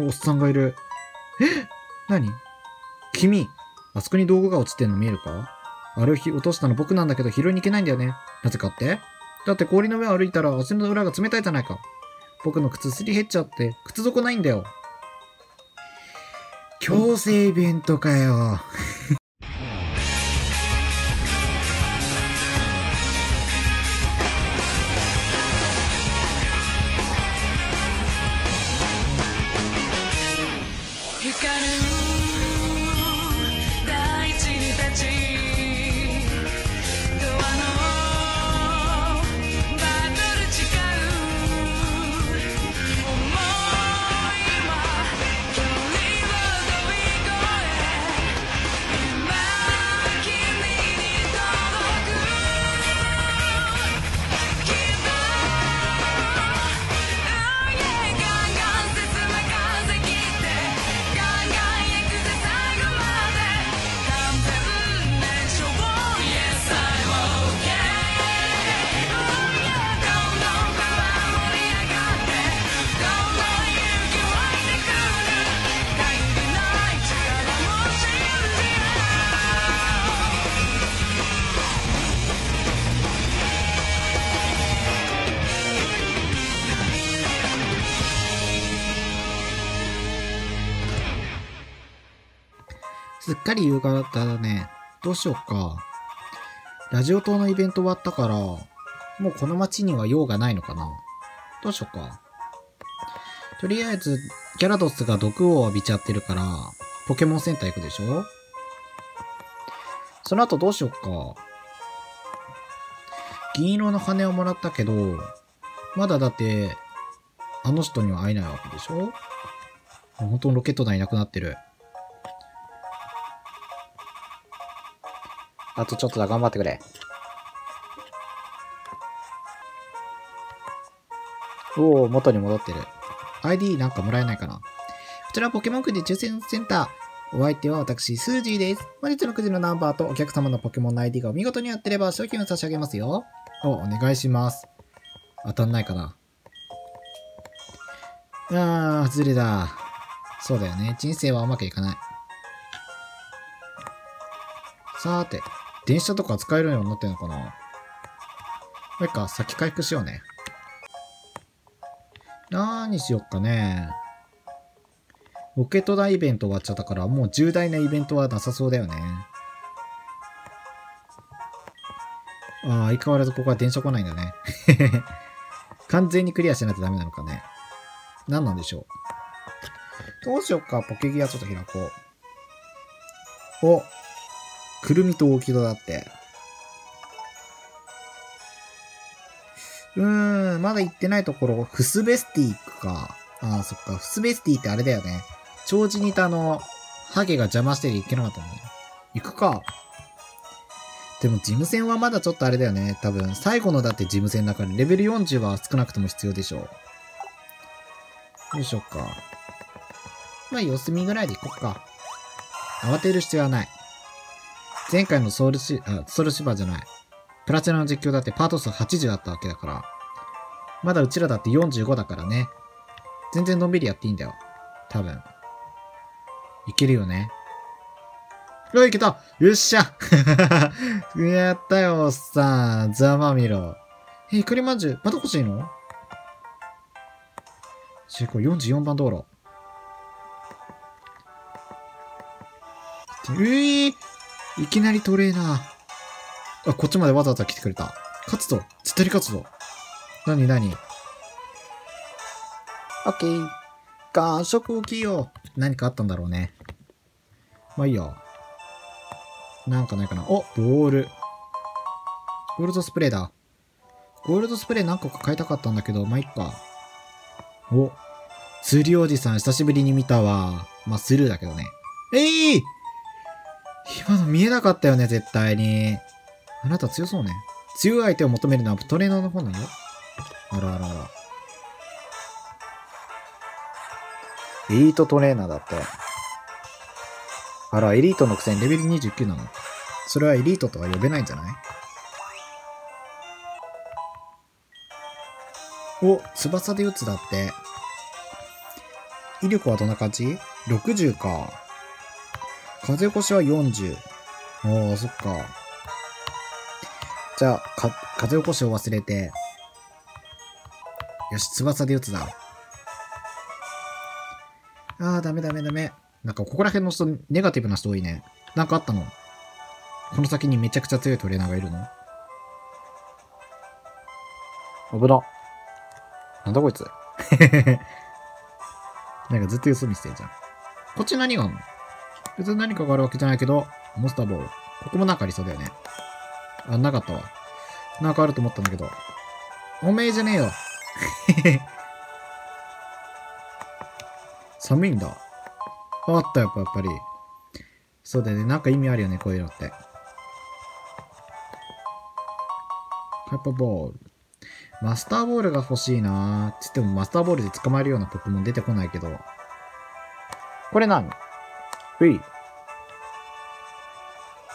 おっさんがいる。え？何？君、あそこに道具が落ちてんの見えるか？あれを落としたの僕なんだけど拾いに行けないんだよね。なぜかって？だって氷の上歩いたら足の裏が冷たいじゃないか。僕の靴すり減っちゃって靴底ないんだよ。強制イベントかよ。すっかり夕方だね。どうしよっか。ラジオ島のイベント終わったから、もうこの街には用がないのかな。どうしよっか。とりあえず、ギャラドスが毒を浴びちゃってるから、ポケモンセンター行くでしょその後どうしよっか。銀色の羽をもらったけど、まだだって、あの人には会えないわけでしょ本当にロケット団いなくなってる。あとちょっとだ、頑張ってくれ。おお、元に戻ってる。ID なんかもらえないかな。こちらポケモンクで抽選センター。お相手は私、スージーです。本日の9時のナンバーとお客様のポケモンの ID がお見事に合ってれば商品を差し上げますよ。お、お願いします。当たんないかな。あー、ズレだ。そうだよね。人生はうまくいかない。さーて、電車とか使えるようになってんのかな？まあ、いいか、先回復しようね。なーにしよっかね。ロケット大イベント終わっちゃったから、もう重大なイベントはなさそうだよね。ああ、相変わらずここは電車来ないんだね。完全にクリアしないとダメなのかね。何なんでしょう。どうしよっか、ポケギアちょっと開こう。お、くるみと大木戸だって。うーん、まだ行ってないところ、フスベスティ行くか。ああ、そっか。フスベスティってあれだよね。長寿にたの、ハゲが邪魔していけなかったね。行くか。でも、事務戦はまだちょっとあれだよね。多分、最後のだって事務戦だから、レベル40は少なくとも必要でしょう。よいしょっか。まあ、様子見ぐらいで行こっか。慌てる必要はない。前回のソウルシ、あ、ソウルシバーじゃない。プラチナの実況だってパート数80あったわけだから。まだうちらだって45だからね。全然のんびりやっていいんだよ。多分。いけるよね。うわ、いけたよっしゃ やったよ、おっさん。ざまみろ。え、くりまんじゅう、まだ欲しいの？中古44番道路。えー、いきなりトレーナー。あ、こっちまでわざわざ来てくれた。活動。つったり活動。なになにオッケー。感触を着よう。何かあったんだろうね。まあいいよ。なんかないかな。お、ボール。ゴールドスプレーだ。ゴールドスプレー何個か買いたかったんだけど、まあいっか。お、釣りおじさん久しぶりに見たわ。まあスルーだけどね。えい、ー今の見えなかったよね、絶対に。あなた強そうね。強い相手を求めるのはトレーナーの方なのあらあらあら。エリートトレーナーだって。あら、エリートのくせにレベル29なの。それはエリートとは呼べないんじゃない？お、翼で打つだって。威力はどんな感じ ?60 か。風起こしは40。おー、そっか。じゃあ、か、風起こしを忘れて。よし、翼で打つだ。あー、ダメダメダメ。なんか、ここら辺の人、ネガティブな人多いね。なんかあったの？この先にめちゃくちゃ強いトレーナーがいるの？危な。なんだこいつ？なんかずっと嘘見せてんじゃん。こっち何があんの？別に何かがあるわけじゃないけど、モンスターボール。ここもなんかありそうだよね。あ、なかったわ。なんかあると思ったんだけど。おめえじゃねえよ。寒いんだ。あった、やっぱ、やっぱり。そうだよね。なんか意味あるよね、こういうのって。ハイパーボール。マスターボールが欲しいなーつってもマスターボールで捕まえるようなポケモン出てこないけど。これ何？うい。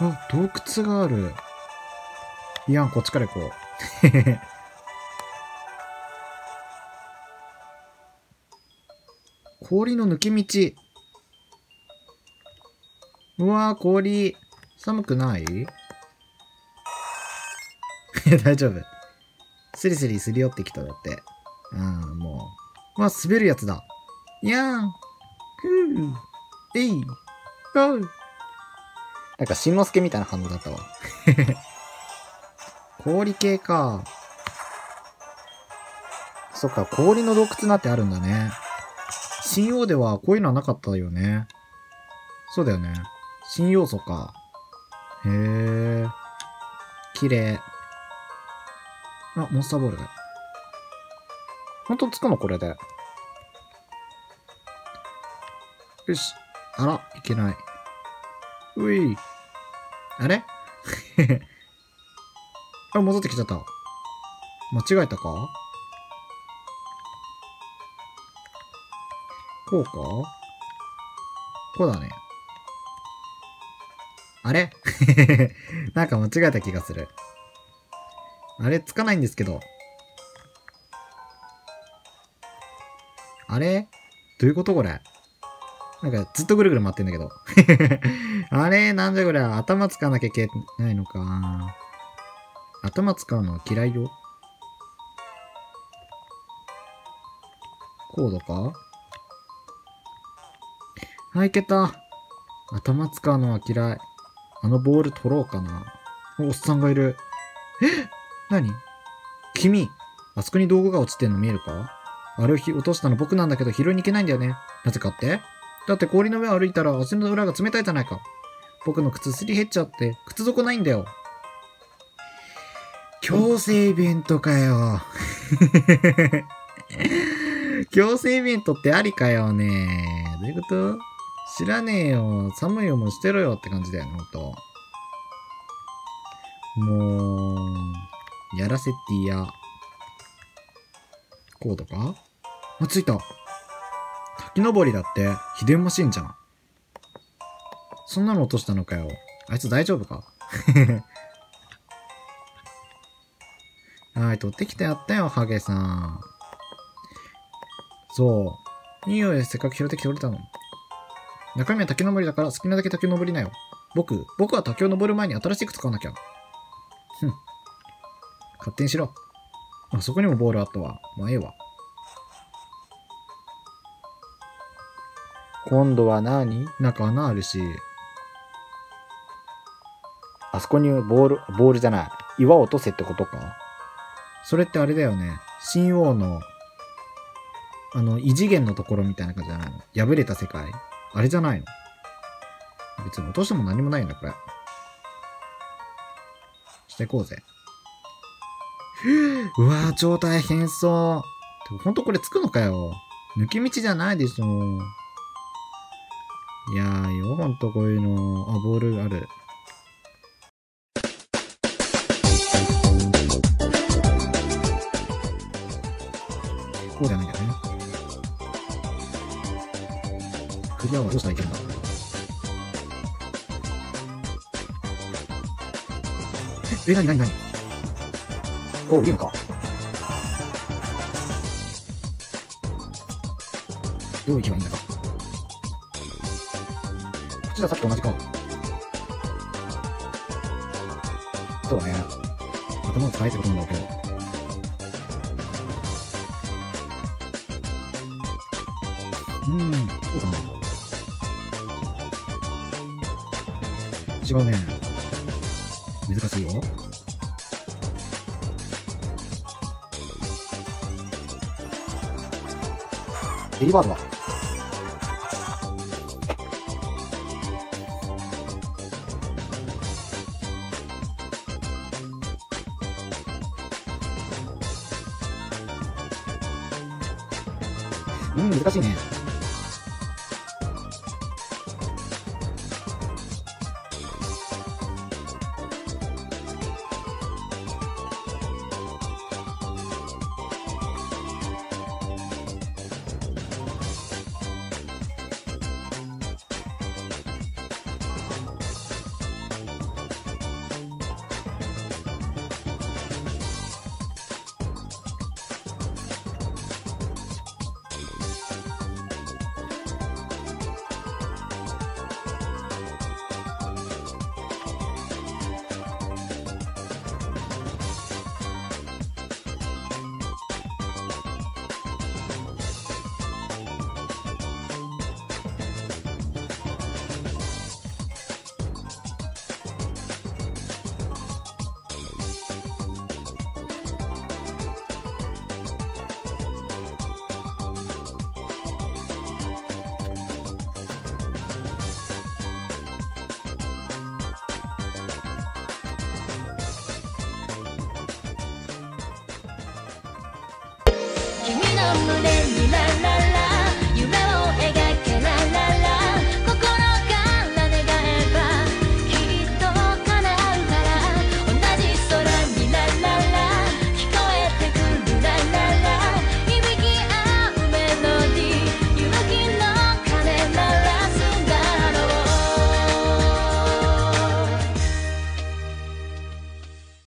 あ、洞窟がある。いやん、こっちから行こう。氷の抜け道。うわー、氷。寒くない？大丈夫。スリスリすり寄ってきただって。うん、もう。わ、滑るやつだ。いやーん。ふぅ。えい。おう。なんか、しんのすけみたいな反応だったわ。氷系か。そっか、氷の洞窟なんてあるんだね。新王ではこういうのはなかったよね。そうだよね。新要素か。へえ。綺麗。あ、モンスターボールだ。ほんとつくのこれで。よし。あら、いけない。うい。あれ？あ、戻ってきちゃった。間違えたか？こうか？こうだね。あれ？なんか間違えた気がする。あれつかないんですけど。あれ？どういうことこれ？なんかずっとぐるぐる回ってんだけど。あれなんじゃこれ頭使わなきゃいけないのか。頭使うのは嫌いよ。コードか？あ、いけた。頭使うのは嫌い。あのボール取ろうかな。おっさんがいる。え？何？君、あそこに道具が落ちてんの見えるか？あれを落としたの僕なんだけど拾いに行けないんだよね。なぜかって？だって氷の上を歩いたら足の裏が冷たいじゃないか。僕の靴すり減っちゃって靴底ないんだよ。強制イベントかよ。強制イベントってありかよね。どういうこと？知らねえよ。寒い思いしてろよって感じだよね、ほんと。もう、やらせてや。こうとか？あ、ついた。滝登りだって、秘伝マシンじゃん。そんなの落としたのかよ。あいつ大丈夫か？はい、取ってきてやったよ、ハゲさん。そう。いいよ、せっかく拾ってきておれたの。中身は滝登りだから好きなだけ滝登りなよ。僕、僕は滝を登る前に新しく使わなきゃ。ふん。勝手にしろ。あ、そこにもボールあったわ。まあ、ええわ。今度は何？なんか穴あるし。あそこにボール、ボールじゃない。岩を落とせってことか？それってあれだよね。新王の、あの、異次元のところみたいな感じじゃないの？破れた世界？あれじゃないの？別に落としても何もないんだ、これ。していこうぜ。うわぁ、超大変そう。ほんとこれつくのかよ。抜き道じゃないでしょ。いやーよ、ほんとこういうの。あ、ボールある。こうじゃないんだよね。クリアはどうしたらいけるんだえ、なになになにお、いいのか。どう行けばいいんだか。こっちはさっきと同じか。そうだね。頭を使いすることなんだけど。うーん、そうかな。違うね。難しいよ。デリバードだ。難しいね。君の胸にララ